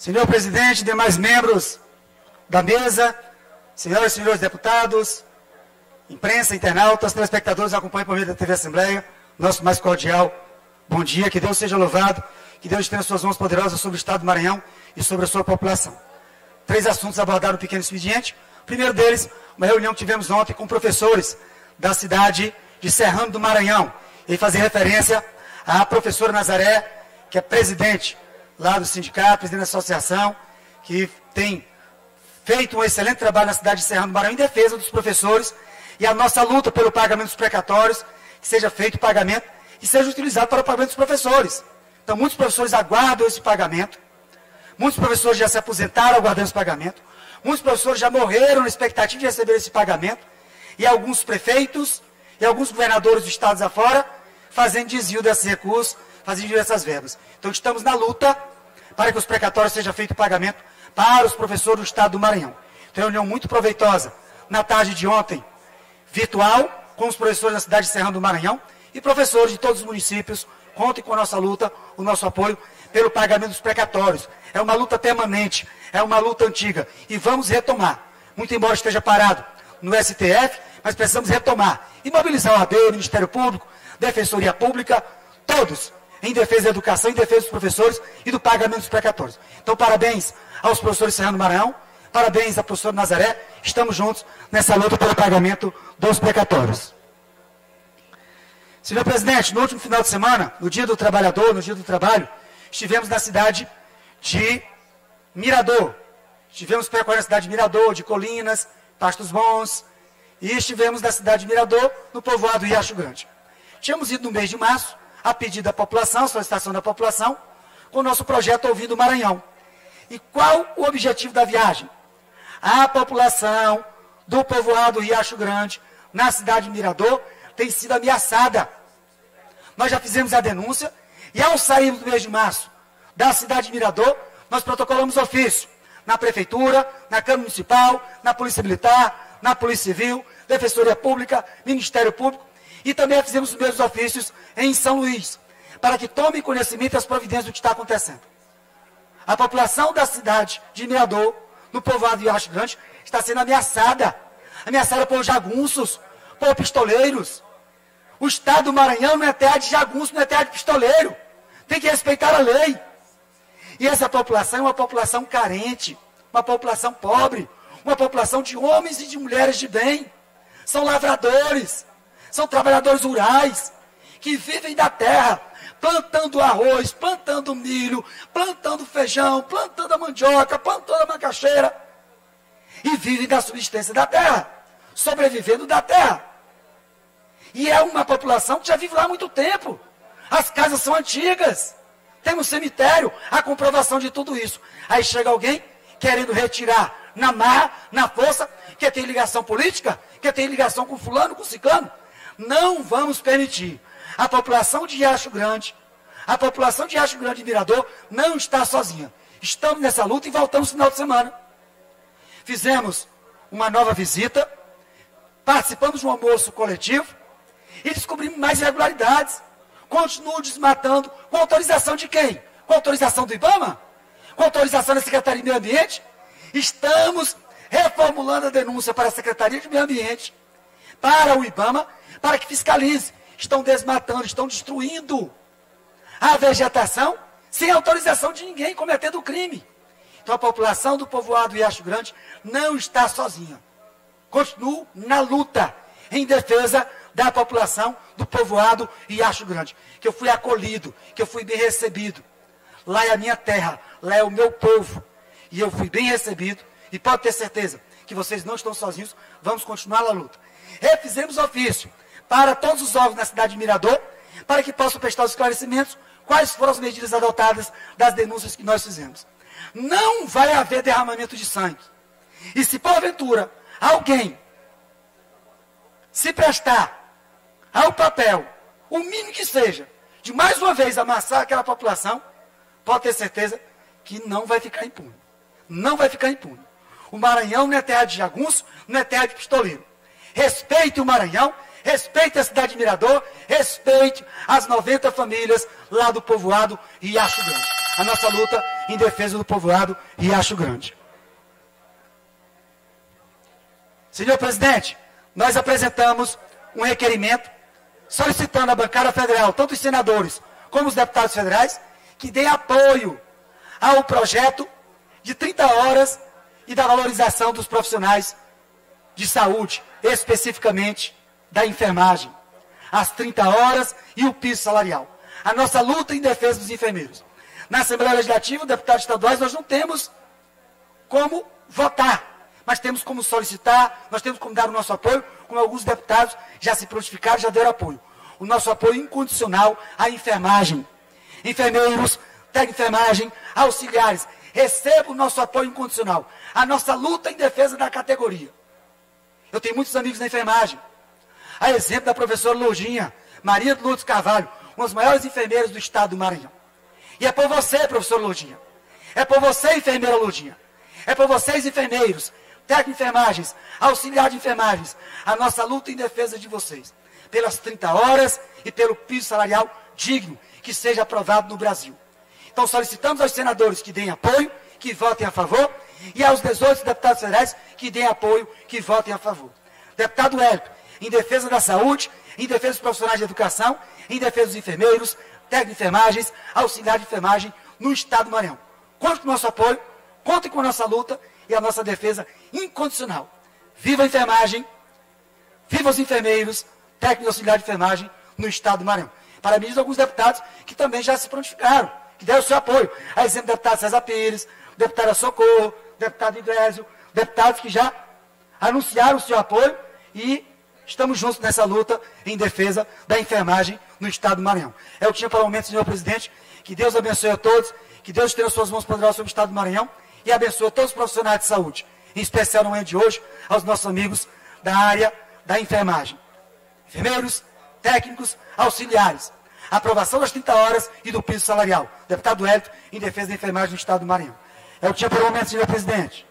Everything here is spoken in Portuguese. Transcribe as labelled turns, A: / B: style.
A: Senhor presidente, demais membros da mesa, senhoras e senhores deputados, imprensa, internautas, telespectadores, acompanhem por meio da TV Assembleia, nosso mais cordial bom dia, que Deus seja louvado, que Deus tenha suas mãos poderosas sobre o Estado do Maranhão e sobre a sua população. Três assuntos abordaram no pequeno expediente. O primeiro deles, uma reunião que tivemos ontem com professores da cidade de Serrano do Maranhão, e fazer referência à professora Nazaré, que é presidente lá do sindicato, presidente da associação, que tem feito um excelente trabalho na cidade de Serrano do Maranhão em defesa dos professores e a nossa luta pelo pagamento dos precatórios, que seja feito o pagamento e seja utilizado para o pagamento dos professores. Então, muitos professores aguardam esse pagamento, muitos professores já se aposentaram aguardando esse pagamento, muitos professores já morreram na expectativa de receber esse pagamento, e alguns prefeitos e alguns governadores dos estados afora fazendo desvio desses recursos, fazendo desvio dessas verbas. Então, estamos na luta para que os precatórios seja feito pagamento para os professores do estado do Maranhão. Então, reunião muito proveitosa na tarde de ontem, virtual, com os professores da cidade de Serrano do Maranhão e professores de todos os municípios. Contem com a nossa luta, o nosso apoio pelo pagamento dos precatórios. É uma luta permanente, é uma luta antiga e vamos retomar. Muito embora esteja parado no STF, mas precisamos retomar e mobilizar o AD, o Ministério Público, Defensoria Pública, todos em defesa da educação, em defesa dos professores e do pagamento dos precatórios. Então, parabéns aos professores Serrano Maranhão, parabéns à professora Nazaré, estamos juntos nessa luta pelo pagamento dos precatórios. Senhor presidente, no último final de semana, no dia do trabalhador, no dia do trabalho, estivemos na cidade de Mirador. Estivemos percorrendo a cidade de Mirador, de Colinas, Pastos Bons, e estivemos na cidade de Mirador, no povoado Riacho Grande. Tínhamos ido no mês de março, a pedido da população, solicitação da população, com o nosso projeto Ouvindo Maranhão. E qual o objetivo da viagem? A população do povoado Riacho Grande, na cidade de Mirador, tem sido ameaçada. Nós já fizemos a denúncia e ao sairmos do mês de março da cidade de Mirador, nós protocolamos ofício na prefeitura, na Câmara Municipal, na Polícia Militar, na Polícia Civil, Defensoria Pública, Ministério Público, e também fizemos os mesmos ofícios em São Luís, para que tomem conhecimento das providências do que está acontecendo. A população da cidade de Mirador, no povoado de Riacho Grande, está sendo ameaçada. Ameaçada por jagunços, por pistoleiros. O estado do Maranhão não é terra de jagunço, não é terra de pistoleiro. Tem que respeitar a lei. E essa população é uma população carente, uma população pobre, uma população de homens e de mulheres de bem. São lavradores, são trabalhadores rurais, que vivem da terra, plantando arroz, plantando milho, plantando feijão, plantando a mandioca, plantando a macaxeira. E vivem da subsistência da terra, sobrevivendo da terra. E é uma população que já vive lá há muito tempo. As casas são antigas. Tem um cemitério, a comprovação de tudo isso. Aí chega alguém querendo retirar na mar, na força, que tem ligação política, que tem ligação com fulano, com ciclano. Não vamos permitir. A população de Riacho Grande, a população de Riacho Grande e Mirador não está sozinha. Estamos nessa luta e voltamos no final de semana. Fizemos uma nova visita, participamos de um almoço coletivo e descobrimos mais irregularidades. Continuam desmatando com autorização de quem? Com autorização do IBAMA? Com autorização da Secretaria de Meio Ambiente? Estamos reformulando a denúncia para a Secretaria de Meio Ambiente, para o IBAMA, para que fiscalize. Estão desmatando, estão destruindo a vegetação sem autorização de ninguém, cometendo crime. Então a população do povoado Riacho Grande não está sozinha. Continuo na luta em defesa da população do povoado Riacho Grande. Que eu fui acolhido, que eu fui bem recebido. Lá é a minha terra, lá é o meu povo. E eu fui bem recebido. E pode ter certeza que vocês não estão sozinhos. Vamos continuar a luta. Refizemos ofício para todos os órgãos na cidade de Mirador, para que possam prestar os esclarecimentos quais foram as medidas adotadas das denúncias que nós fizemos. Não vai haver derramamento de sangue. E se porventura alguém se prestar ao papel, o mínimo que seja, de mais uma vez amassar aquela população, pode ter certeza que não vai ficar impune. Não vai ficar impune. O Maranhão não é terra de jagunço, não é terra de pistoleiro. Respeite o Maranhão, respeite a cidade de Mirador, respeite as 90 famílias lá do povoado Riacho Grande. a nossa luta em defesa do povoado Riacho Grande. Senhor presidente, nós apresentamos um requerimento solicitando à bancada federal, tanto os senadores como os deputados federais, que dê apoio ao projeto de 30 horas e da valorização dos profissionais de saúde, especificamente da enfermagem. As 30 horas e o piso salarial. A nossa luta em defesa dos enfermeiros. Na Assembleia Legislativa, deputados estaduais, nós não temos como votar, mas temos como solicitar, nós temos como dar o nosso apoio, como alguns deputados já se prontificaram, já deram apoio. O nosso apoio incondicional à enfermagem. Enfermeiros, enfermagem, auxiliares, recebam o nosso apoio incondicional. A nossa luta em defesa da categoria. Eu tenho muitos amigos na enfermagem. A exemplo da professora Lourdinha, Maria de Lourdes Carvalho, uma das maiores enfermeiras do estado do Maranhão. E é por você, professor Lourdinha. É por você, enfermeira Lourdinha. É por vocês, enfermeiros, técnicos de enfermagens, auxiliar de enfermagens, a nossa luta em defesa de vocês. Pelas 30 horas e pelo piso salarial digno que seja aprovado no Brasil. Então solicitamos aos senadores que deem apoio, que votem a favor, e aos 18 deputados federais que deem apoio, que votem a favor. Deputado Hélio, em defesa da saúde, em defesa dos profissionais de educação, em defesa dos enfermeiros, técnicos de enfermagens, auxiliar de enfermagem no Estado do Maranhão. Conte com o nosso apoio, conte com a nossa luta e a nossa defesa incondicional. Viva a enfermagem, viva os enfermeiros, técnicos e auxiliar de enfermagem no Estado do Maranhão. Parabéns a alguns deputados que também já se prontificaram, que deram o seu apoio. A exemplo do deputado César Pires, deputada Socorro, deputado Iglesio, deputados que já anunciaram o seu apoio e estamos juntos nessa luta em defesa da enfermagem no Estado do Maranhão. É o que tinha para o momento, senhor presidente. Que Deus abençoe a todos, que Deus tenha suas mãos poderosas sobre o Estado do Maranhão e abençoe todos os profissionais de saúde, em especial no momento de hoje, aos nossos amigos da área da enfermagem. Enfermeiros, técnicos, auxiliares. aprovação das 30 horas e do piso salarial. Deputado Hélito, em defesa da enfermagem no Estado do Maranhão. É o que tinha para o momento, senhor presidente.